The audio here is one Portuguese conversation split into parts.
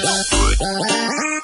Música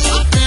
it.